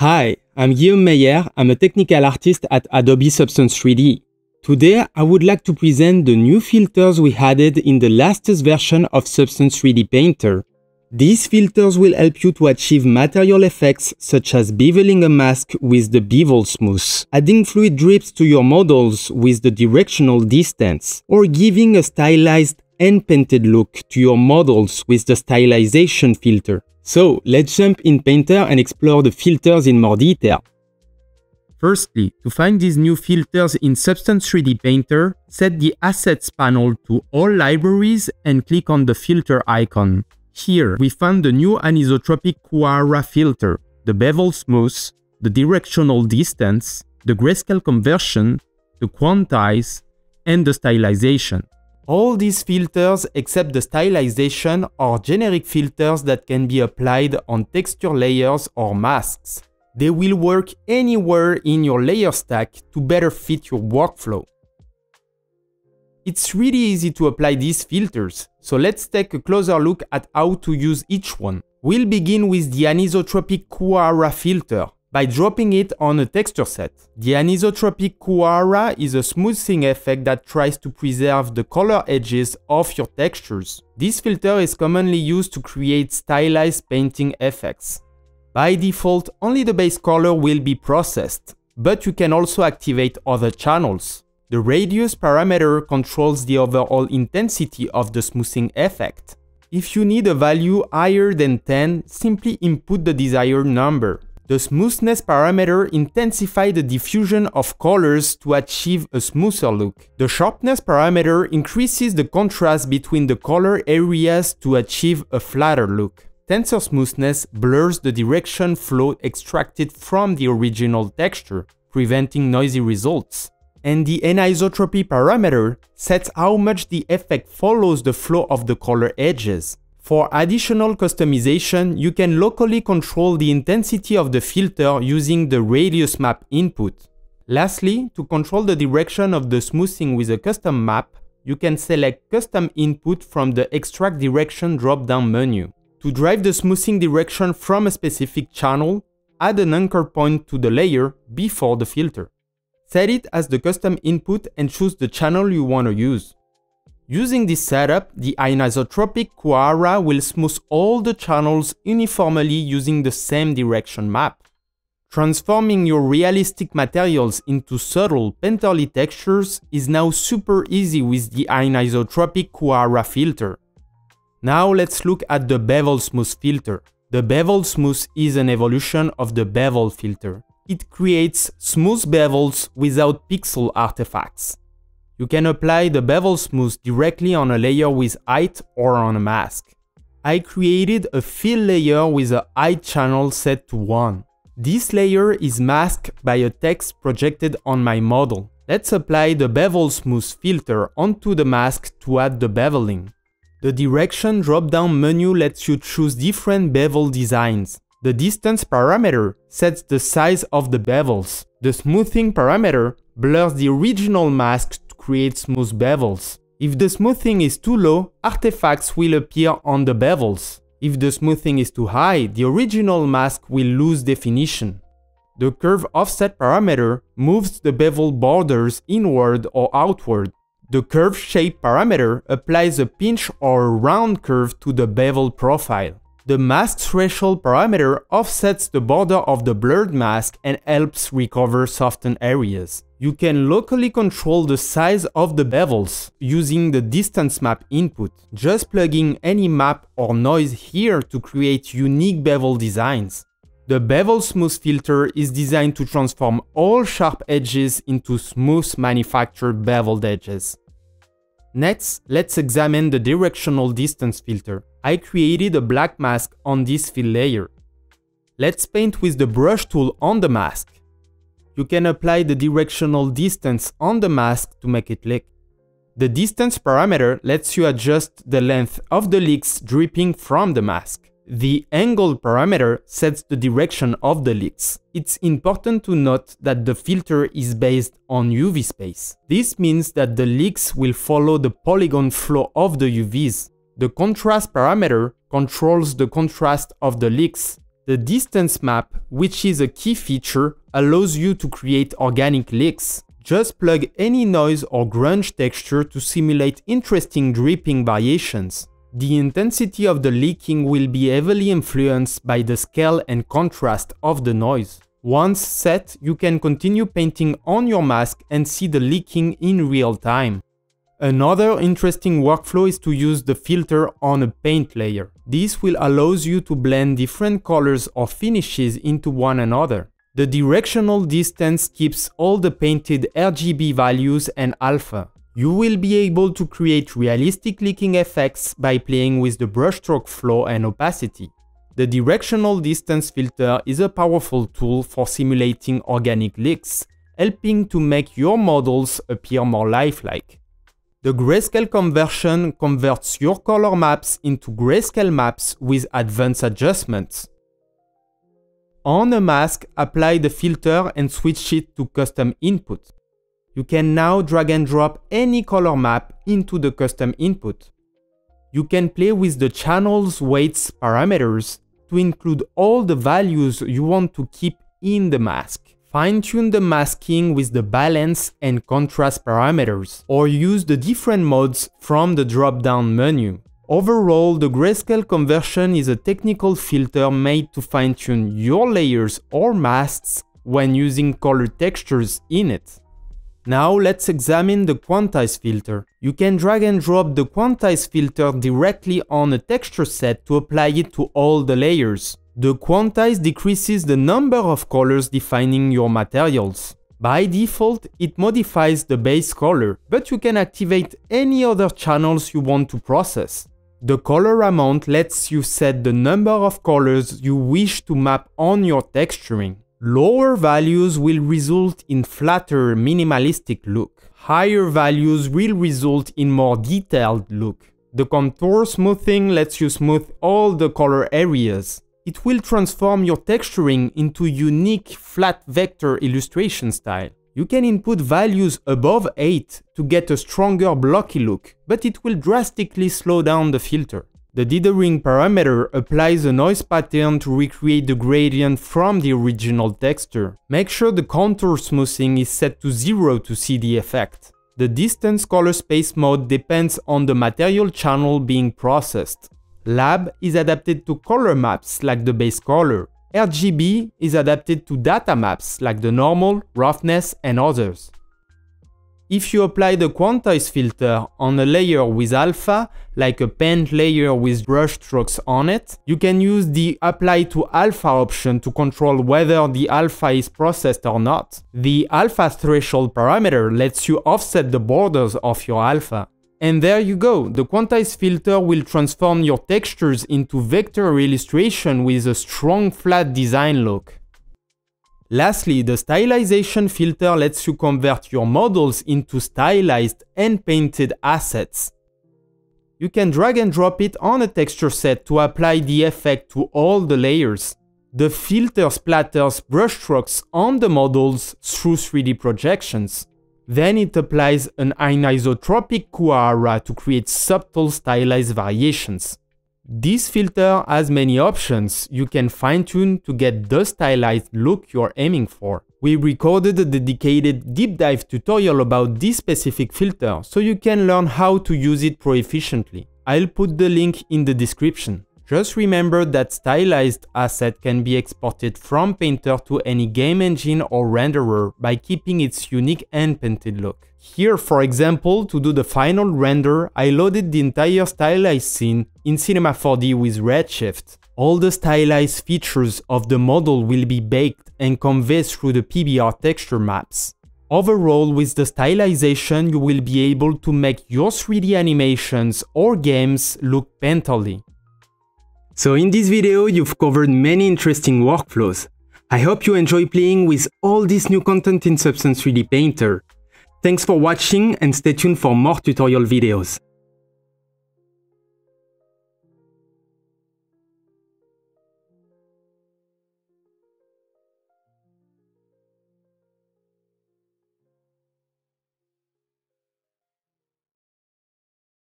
Hi, I'm Guillaume Meyer. I'm a technical artist at Adobe Substance 3D. Today, I would like to present the new filters we added in the latest version of Substance 3D Painter. These filters will help you to achieve material effects such as beveling a mask with the bevel smooth, adding fluid drips to your models with the directional distance, or giving a stylized and painted look to your models with the stylization filter. So let's jump in Painter and explore the filters in more detail. Firstly, to find these new filters in Substance 3D Painter, set the Assets panel to All Libraries and click on the filter icon. Here, we find the new anisotropic Kuwahara filter, the bevel smooth, the directional distance, the grayscale conversion, the quantize, and the stylization. All these filters except the stylization are generic filters that can be applied on texture layers or masks. They will work anywhere in your layer stack to better fit your workflow. It's really easy to apply these filters, so let's take a closer look at how to use each one. We'll begin with the anisotropic Kuwahara filter by dropping it on a texture set. The anisotropic Kuwahara is a smoothing effect that tries to preserve the color edges of your textures. This filter is commonly used to create stylized painting effects. By default, only the base color will be processed, but you can also activate other channels. The radius parameter controls the overall intensity of the smoothing effect. If you need a value higher than 10, simply input the desired number. The smoothness parameter intensifies the diffusion of colors to achieve a smoother look. The sharpness parameter increases the contrast between the color areas to achieve a flatter look. Tensor smoothness blurs the direction flow extracted from the original texture, preventing noisy results and the anisotropy parameter sets how much the effect follows the flow of the color edges. For additional customization, you can locally control the intensity of the filter using the radius map input. Lastly, to control the direction of the smoothing with a custom map, you can select Custom Input from the Extract Direction drop-down menu. To drive the smoothing direction from a specific channel, add an anchor point to the layer before the filter. Set it as the custom input and choose the channel you want to use. Using this setup, the anisotropic Kuwahara will smooth all the channels uniformly using the same direction map. Transforming your realistic materials into subtle painterly textures is now super easy with the anisotropic Kuwahara filter. Now let's look at the bevel smooth filter. The bevel smooth is an evolution of the bevel filter it creates smooth bevels without pixel artifacts. You can apply the bevel smooth directly on a layer with height or on a mask. I created a fill layer with a height channel set to 1. This layer is masked by a text projected on my model. Let's apply the bevel smooth filter onto the mask to add the beveling. The direction drop-down menu lets you choose different bevel designs. The distance parameter sets the size of the bevels. The smoothing parameter blurs the original mask create smooth bevels. If the smoothing is too low, artifacts will appear on the bevels. If the smoothing is too high, the original mask will lose definition. The curve offset parameter moves the bevel borders inward or outward. The curve shape parameter applies a pinch or round curve to the bevel profile. The mask threshold parameter offsets the border of the blurred mask and helps recover softened areas. You can locally control the size of the bevels using the distance map input, just plugging any map or noise here to create unique bevel designs. The bevel smooth filter is designed to transform all sharp edges into smooth manufactured beveled edges. Next, let's examine the directional distance filter. I created a black mask on this fill layer. Let's paint with the brush tool on the mask. You can apply the directional distance on the mask to make it leak. The distance parameter lets you adjust the length of the leaks dripping from the mask. The angle parameter sets the direction of the leaks. It's important to note that the filter is based on UV space. This means that the leaks will follow the polygon flow of the UVs. The contrast parameter controls the contrast of the leaks. The distance map, which is a key feature, allows you to create organic leaks. Just plug any noise or grunge texture to simulate interesting dripping variations. The intensity of the leaking will be heavily influenced by the scale and contrast of the noise. Once set, you can continue painting on your mask and see the leaking in real time. Another interesting workflow is to use the filter on a paint layer. This will allow you to blend different colors or finishes into one another. The directional distance keeps all the painted RGB values and alpha. You will be able to create realistic leaking effects by playing with the brushstroke flow and opacity. The directional distance filter is a powerful tool for simulating organic leaks, helping to make your models appear more lifelike. The grayscale conversion converts your color maps into grayscale maps with advanced adjustments. On a mask, apply the filter and switch it to custom input. You can now drag and drop any color map into the custom input. You can play with the channel's weights parameters to include all the values you want to keep in the mask. Fine-tune the masking with the balance and contrast parameters, or use the different modes from the drop-down menu. Overall, the grayscale conversion is a technical filter made to fine-tune your layers or masks when using color textures in it. Now let's examine the quantize filter. You can drag and drop the quantize filter directly on a texture set to apply it to all the layers. The quantize decreases the number of colors defining your materials. By default, it modifies the base color, but you can activate any other channels you want to process. The color amount lets you set the number of colors you wish to map on your texturing. Lower values will result in flatter, minimalistic look. Higher values will result in more detailed look. The contour smoothing lets you smooth all the color areas it will transform your texturing into unique flat vector illustration style. You can input values above 8 to get a stronger blocky look, but it will drastically slow down the filter. The dithering parameter applies a noise pattern to recreate the gradient from the original texture. Make sure the contour smoothing is set to 0 to see the effect. The distance color space mode depends on the material channel being processed. Lab is adapted to color maps like the base color. RGB is adapted to data maps like the normal, roughness and others. If you apply the quantize filter on a layer with alpha, like a paint layer with brush strokes on it, you can use the apply to alpha option to control whether the alpha is processed or not. The alpha threshold parameter lets you offset the borders of your alpha. And there you go, the quantize filter will transform your textures into vector illustration with a strong flat design look. Lastly, the stylization filter lets you convert your models into stylized and painted assets. You can drag and drop it on a texture set to apply the effect to all the layers. The filter splatters brushstrokes on the models through 3D projections. Then it applies an anisotropic Kuwahara to create subtle stylized variations. This filter has many options you can fine tune to get the stylized look you're aiming for. We recorded a dedicated deep dive tutorial about this specific filter so you can learn how to use it pro efficiently. I'll put the link in the description. Just remember that stylized asset can be exported from Painter to any game engine or renderer by keeping its unique and painted look. Here, for example, to do the final render, I loaded the entire stylized scene in Cinema 4D with Redshift. All the stylized features of the model will be baked and conveyed through the PBR texture maps. Overall, with the stylization, you will be able to make your 3D animations or games look painterly. So in this video, you've covered many interesting workflows. I hope you enjoy playing with all this new content in Substance 3D Painter. Thanks for watching and stay tuned for more tutorial videos.